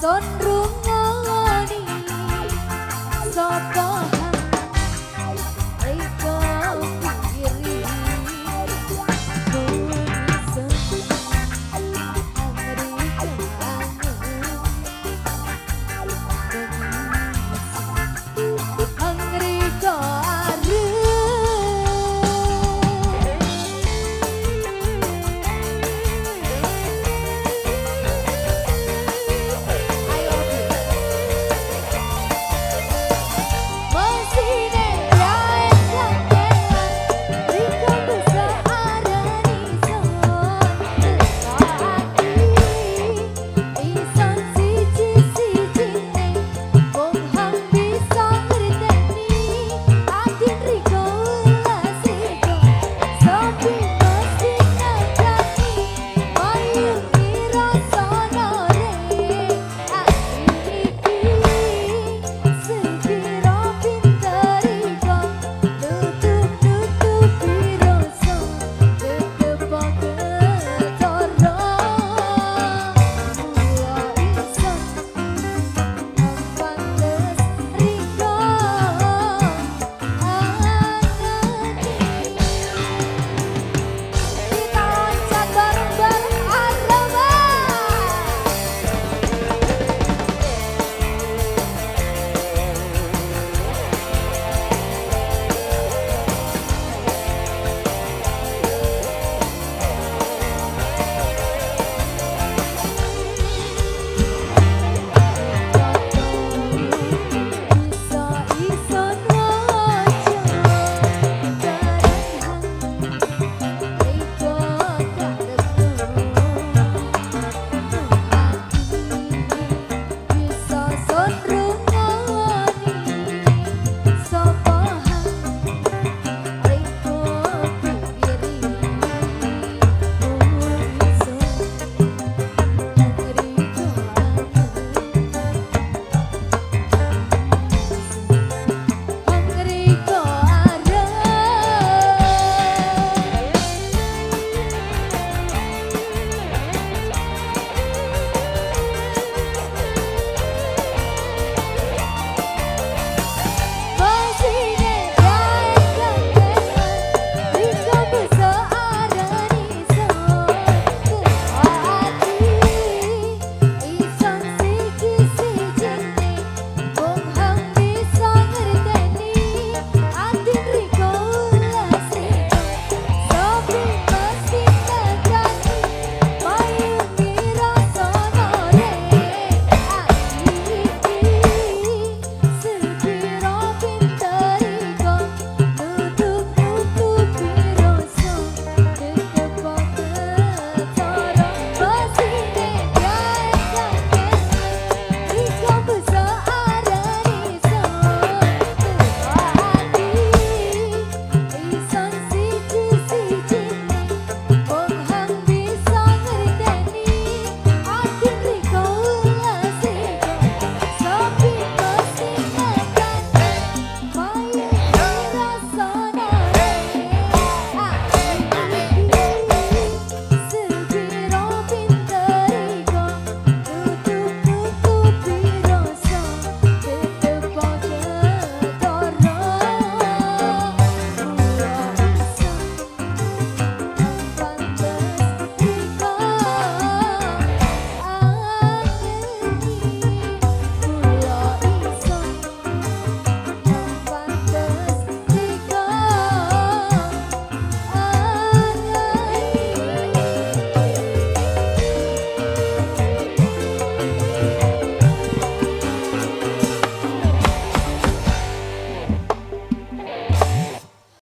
son